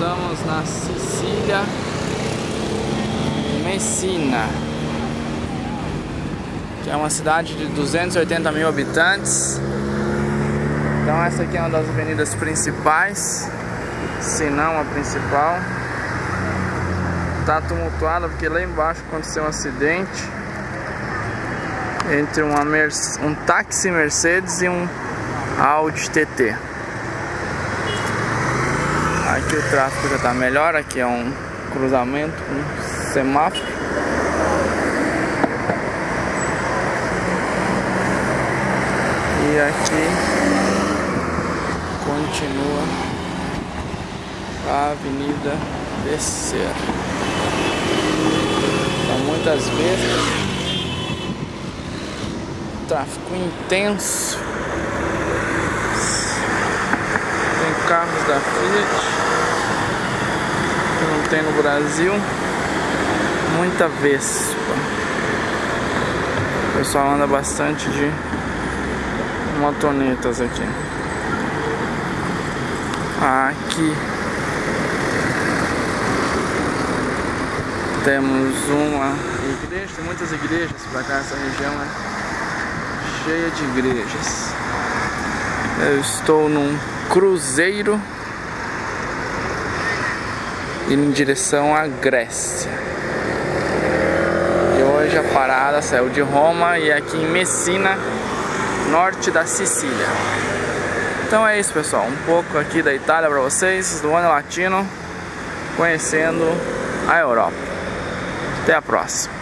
estamos na Sicília Messina que é uma cidade de 280 mil habitantes. Então essa aqui é uma das avenidas principais se não a principal. Tá tumultuada porque lá embaixo aconteceu um acidente entre uma um táxi Mercedes e um Audi TT Aqui o tráfego já está melhor, aqui é um cruzamento com semáforo. E aqui continua a Avenida Descer. Então muitas vezes tráfego intenso. Tem carros da Fiat que não tem no Brasil. Muita Vespa. O pessoal anda bastante de motonetas aqui. Aqui temos uma igreja, tem muitas igrejas para cá, essa região é cheia de igrejas. Eu estou num cruzeiro indo em direção à Grécia. E hoje a parada saiu de Roma e é aqui em Messina, norte da Sicília. Então é isso, pessoal. Um pouco aqui da Itália para vocês, do ano latino, conhecendo a Europa. Até a próxima.